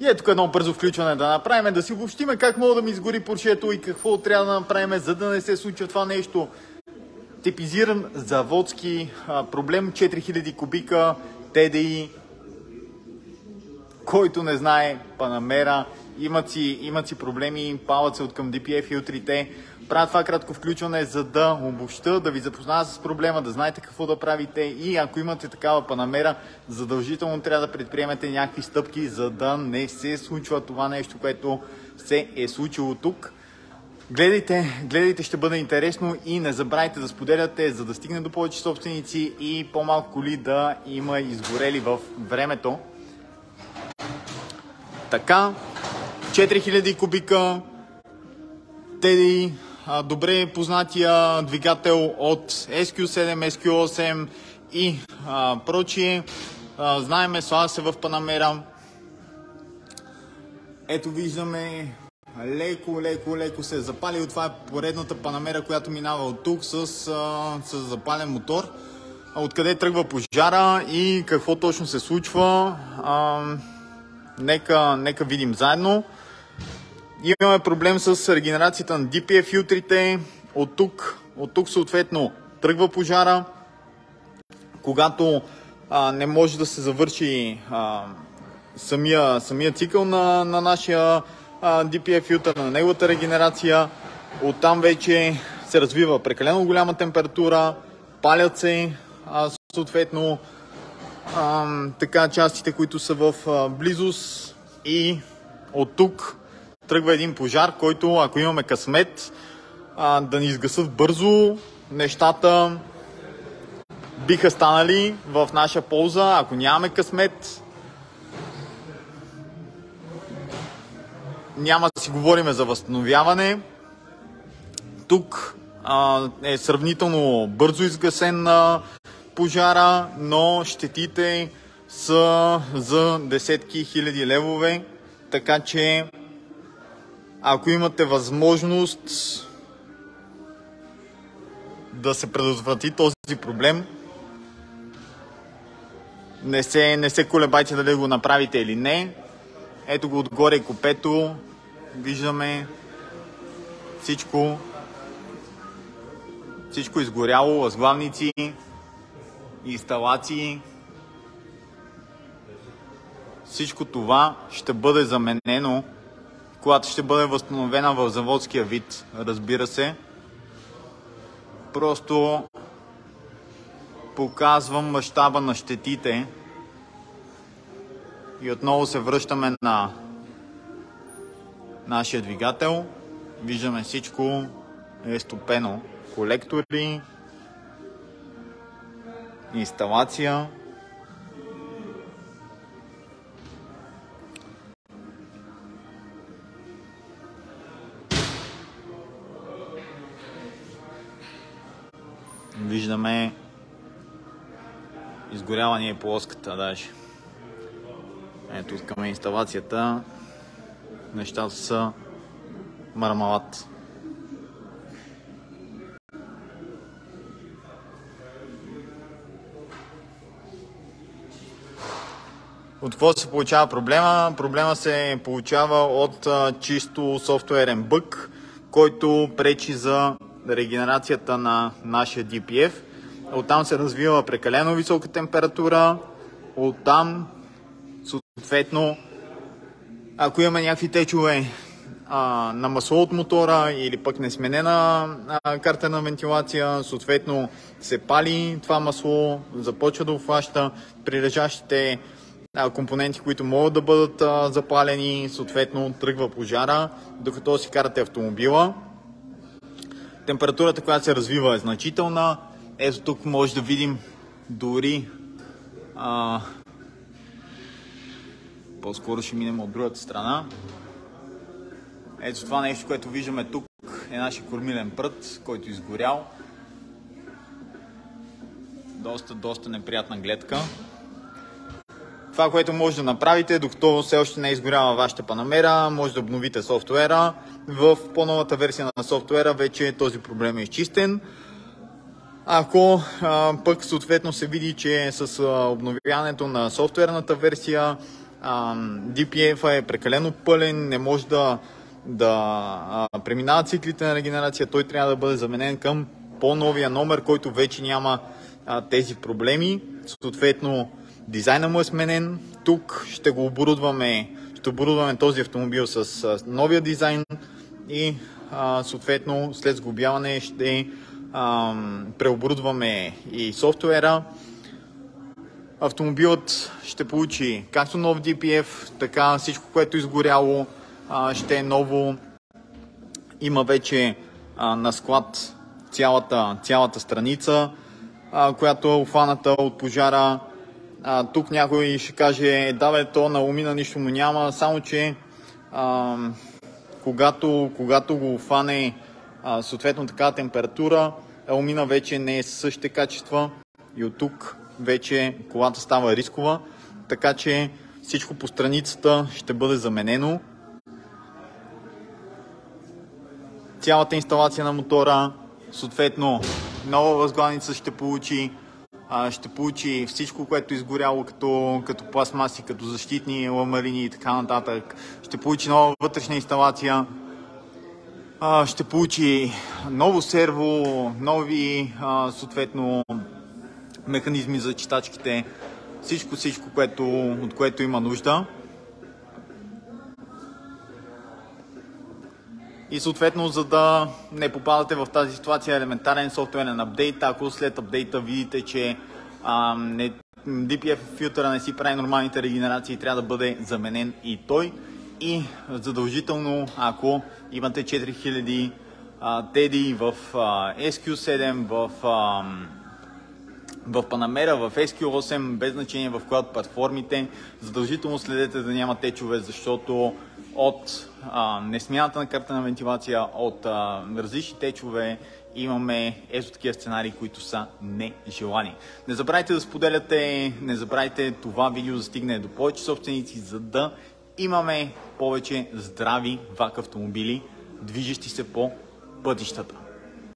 И ето тук едно бързо включване да направим, да си обобщиме как мога да ми изгори поршето и какво трябва да направим, за да не се случва това нещо. Типизиран заводски проблем, 4000 кубика, TDI, който не знае, Панамера, имат си, имат си проблеми, палят се от към DPF филтрите. Правя това кратко включване, за да обобща, да ви запозная с проблема, да знаете какво да правите и ако имате такава панамера, задължително трябва да предприемете някакви стъпки, за да не се случва това нещо, което се е случило тук. Гледайте, гледайте, ще бъде интересно и не забравяйте да споделяте, за да стигне до повече собственици и по-малко коли да има изгорели в времето. Така, 4000 кубика, Теди, добре познатия двигател от SQ7, SQ8 и а, прочие. А, знаеме, слага се в Панамера. Ето виждаме леко, леко, леко се е запалил. Това е поредната Панамера, която минава от тук с, а, с запален мотор. Откъде тръгва пожара и какво точно се случва, а, нека, нека видим заедно. Имаме проблем с регенерацията на DPF филтрите. От тук, от тук съответно тръгва пожара. Когато а, не може да се завърши а, самия, самия цикъл на, на нашия а, DPF филтър, на неговата регенерация, оттам вече се развива прекалено голяма температура, палят се а, съответно а, така частите, които са в а, близост и от тук тръгва един пожар, който ако имаме късмет а, да ни изгасат бързо, нещата биха станали в наша полза. Ако нямаме късмет, няма да си говорим за възстановяване. Тук а, е сравнително бързо изгасен а, пожара, но щетите са за десетки хиляди левове, така че ако имате възможност да се предотврати този проблем, не се, не се колебайте дали го направите или не. Ето го отгоре копето. Виждаме всичко всичко изгоряло, възглавници, инсталации. Всичко това ще бъде заменено Колата ще бъде възстановена в заводския вид, разбира се. Просто показвам мащаба на щетите. И отново се връщаме на нашия двигател. Виждаме всичко е стопено. Колектори, инсталация, Виждаме изгоряване по оската даже. Ето към инсталацията нещата са мармалат. От какво се получава проблема? Проблема се получава от чисто софтуерен бък, който пречи за регенерацията на нашия DPF. Оттам се развива прекалено висока температура, оттам съответно ако имаме някакви течове а, на масло от мотора или пък несменена а, карта на вентилация, съответно се пали това масло, започва да обхваща прилежащите компоненти, които могат да бъдат а, запалени, съответно тръгва пожара, докато си карате автомобила температурата, която се развива е значителна. Ето тук може да видим дори а, по-скоро ще минем от другата страна. Ето това нещо, което виждаме тук е нашия кормилен прът, който е изгорял. Доста, доста неприятна гледка. Това, което може да направите, докато все още не е изгоряла вашата панамера, може да обновите софтуера. В по-новата версия на софтуера вече този проблем е изчистен. Ако а, пък съответно се види, че с а, обновяването на софтуерната версия а, DPF е прекалено пълен, не може да, да а, преминава циклите на регенерация, той трябва да бъде заменен към по-новия номер, който вече няма а, тези проблеми. Съответно, дизайна му е сменен. Тук ще го оборудваме, ще оборудваме този автомобил с, с новия дизайн и а, съответно след сглобяване ще а, преоборудваме и софтуера. Автомобилът ще получи както нов DPF, така всичко, което е изгоряло, а, ще е ново. Има вече а, на склад цялата, цялата страница, а, която е обхваната от пожара. А, тук някой ще каже, да бе, то на умина нищо му няма, само че а, когато, когато го фане а, съответно така температура, алумина вече не е същите качества и от тук вече колата става рискова, така че всичко по страницата ще бъде заменено. Цялата инсталация на мотора, съответно нова възглавница ще получи, ще получи всичко, което е изгоряло като, като пластмаси, като защитни ламарини и така нататък. Ще получи нова вътрешна инсталация, ще получи ново серво, нови съответно механизми за читачките, всичко, всичко, което, от което има нужда. И съответно, за да не попадате в тази ситуация, елементарен софтуерен апдейт, ако след апдейта видите, че а, не, DPF филтъра не си прави нормалните регенерации, трябва да бъде заменен и той. И задължително, ако имате 4000 TEDI в а, SQ7, в а, в Panamera, в SQ8, без значение в коя от платформите. Задължително следете да няма течове, защото от а, несмяната на карта на вентилация, от а, различни течове имаме ето такива сценарии, които са нежелани. Не забравяйте да споделяте, не забравяйте това видео да стигне до повече собственици, за да имаме повече здрави вак автомобили, движещи се по пътищата.